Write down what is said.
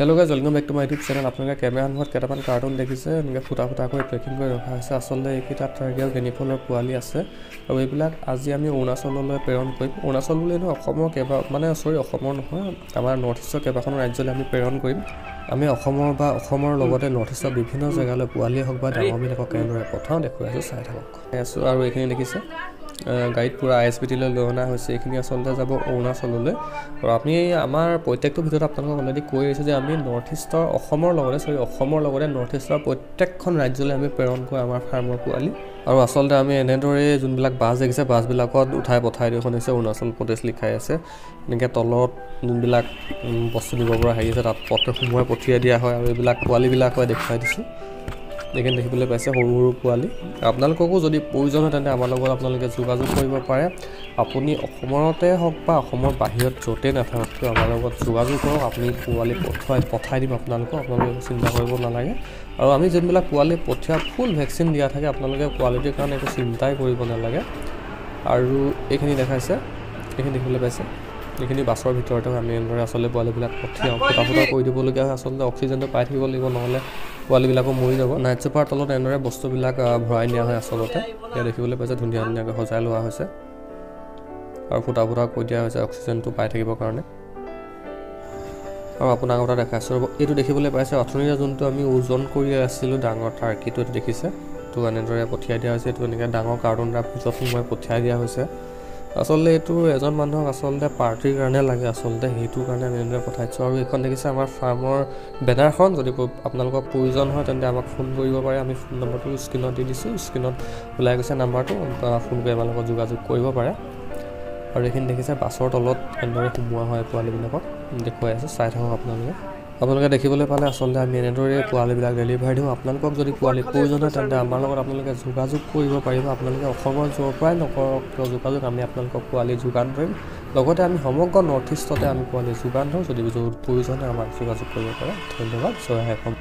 Hello' guys welcome back to my YouTube channel আপোনালোকে camera সন্মুখত কেইটামান কাৰ্টুন দেখিছে এনেকৈ ফুটা ফুটাকৈ পেকিং কৰি ৰখা হৈছে। আচলতে এইকেইটাত টাৰ্গেল গেনিফলৰ পোৱালি আছে। আৰু এইবিলাক আজি আমি অৰুণাচললৈ প্ৰেৰণ কৰিম। অৰুণাচল বুলি নহয় অসমৰ কেইবা মানে চৰি অসমৰ নহয় আমাৰ নৰ্থ ইষ্টৰ কেইবাখনো ৰাজ্যলৈ আমি প্ৰেৰণ কৰিম। আমি অসমৰ বা অসমৰ লগতে নৰ্থ ইষ্টৰ বিভিন্ন জেগালৈ পোৱালিয়ে হওক বা ডাঙৰবিলাকক কেনেদৰে পঠাওঁ দেখুৱাই আছোঁ চাই থাকক। আছোঁ আৰু এইখিনি দেখিছে। গাড়ীত পূৰা আই এছ বি টিলৈ লৈ অনা হৈছে এইখিনি আচলতে যাব অৰুণাচললৈ। আৰু আমি আমাৰ প্ৰত্যেকটো ভিডিঅ'ত আপোনালোকক অলৰেডি কৈ আহিছোঁ যে আমি নৰ্থ ইষ্টৰ অসমৰ লগতে চৰি অসমৰ লগতে নৰ্থ ইষ্টৰ প্ৰত্যেকখন ৰাজ্যলৈ আমি প্ৰেৰণ কৰোঁ আমাৰ ফাৰ্মৰ পোৱালি। আৰু আচলতে আমি এনেদৰে যোনবিলাক বাছ দেখিছে বাছবিলাকত উঠাই পঠাই এখন হৈছে অৰুণাচল প্ৰদেশ লিখাই আছে। এনেকৈ তলত যোনবিলাক বস্তু দিব পৰা হেৰি আছে তাত পত্ৰ সোমোৱাই পঠিয়াই দিয়া হয় আৰু এইবিলাক পোৱালিবিলাক হয় দেখুৱাই দিছোঁ। এইখিনি দেখিবলৈ পাইছে সৰু সৰু পোৱালি। আপোনালোককো যদি প্ৰয়োজন হয় তেন্তে আমাৰ লগত আপোনালোকে যোগাযোগ কৰিব পাৰে। আপুনি অসমতে হওক বা অসমৰ বাহিৰত য'তেই নাথাকক কিয় আমাৰ লগত যোগাযোগ কৰক। আপুনি পোৱালি পঠুৱাই পঠাই দিম আপোনালোকক। আপোনালোকে চিন্তা কৰিব নালাগে। আৰু আমি যোনবিলাক পোৱালি পঠিওৱা ফুল ভেকচিন দিয়া থাকে আপোনালোকে কোৱালিটিৰ কাৰণে একো চিন্তাই কৰিব নালাগে। আৰু এইখিনি দেখাইছে। এইখিনি দেখিবলৈ পাইছে। এইখিনি বাছৰ ভিতৰতে আমি এনেদৰে আচলতে পোৱালিবিলাক পঠিয়াওঁ। ফুটা ফুটা কৰি দিবলগীয়া হয়। আচলতে অক্সিজেনটো পাই থাকিব লাগিব নহ'লে পোৱালিবিলাকো মৰি যাব। নাইট চুপাৰ তলত এনেদৰে বস্তুবিলাক ভৰাই নিয়া হয় আচলতে। ইয়াত দেখিবলৈ পাইছে ধুনীয়া ধুনীয়াকৈ সজাই লোৱা হৈছে। আৰু ফুটা ফুটা কৰি দিয়া হৈছে অক্সিজেনটো পাই থাকিবৰ কাৰণে। আৰু আপোনাক কথা দেখাইছোঁ। ৰ'ব এইটো দেখিবলৈ পাইছে অথনিৰে যোনটো আমি ওজন কৰি আছিলোঁ ডাঙৰ টাৰ্কিটো এইটো দেখিছে? এইটো এনেদৰে পঠিয়াই দিয়া হৈছে। এইটো এনেকৈ ডাঙৰ কাৰ্টুন এটা ভিতৰত সোমোৱাই পঠিয়াই দিয়া হৈছে। আচলতে এইটো এজন মানুহক আচলতে পাৰ্টিৰ কাৰণে লাগে আচলতে সেইটো কাৰণে আমি এনেদৰে পঠাইছোঁ। আৰু এইখন দেখিছে আমাৰ ফাৰ্মৰ বেনাৰখন যদি আপোনালোকক প্ৰয়োজন হয় তেন্তে আমাক ফোন কৰিব পাৰে আমি ফোন নম্বৰটো স্ক্ৰীণত দি দিছোঁ স্ক্ৰীণত ওলাই গৈছে নাম্বাৰটো ফোন কৰি আমাৰ লগত যোগাযোগ কৰিব পাৰে। আৰু এইখিনি দেখিছে বাছৰ তলত এনেদৰে সোমোৱা হয় পোৱালিবিলাকক দেখুৱাই আছোঁ চাই থাকক আপোনালোকে। আপোনালোকে দেখিবলৈ পালে আচলতে আমি এনেদৰে পোৱালিবিলাক ডেলিভাৰী দিওঁ। আপোনালোকক যদি পোৱালি প্ৰয়োজন হয় তেন্তে আমাৰ লগত আপোনালোকে যোগাযোগ কৰিব পাৰিব। আপোনালোকে অসমৰ য'ৰ পৰাই নকৰক কিয় যোগাযোগ আমি আপোনালোকক পোৱালি যোগান ধৰিম। লগতে আমি সমগ্ৰ নৰ্থ ইষ্টতে আমি পোৱালি যোগান ধৰোঁ। যদি প্ৰয়োজন হয় আমাক যোগাযোগ কৰিব পাৰে। ধন্যবাদ। জয় অসম